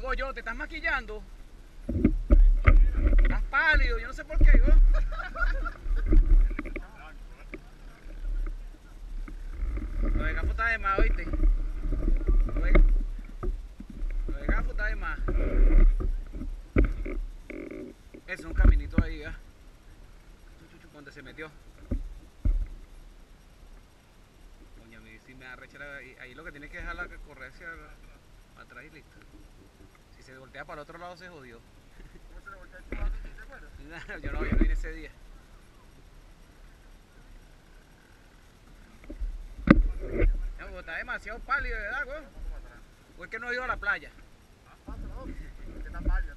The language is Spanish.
Oh, yo, ¿te estás maquillando? Estás pálido, yo no sé por qué, ¿no? Lo de gafo está de más, ¿oíste? Lo de, de gafo está de más. Ese es un caminito ahí, ¿ah? Chu, chu, ¿Dónde se metió? Coño, a mí sí me da rechera ahí, ahí lo que tiene que dejar la correr hacia para atrás y listo. Si se voltea para el otro lado se jodió. ¿Cómo se le voltea el lado? ¿Te acuerdas? Yo no, yo no vine ese día. No, pues, está demasiado pálido, ¿verdad, güey? O es que no ha ido a la playa. Ah, pasa, no. Pálido?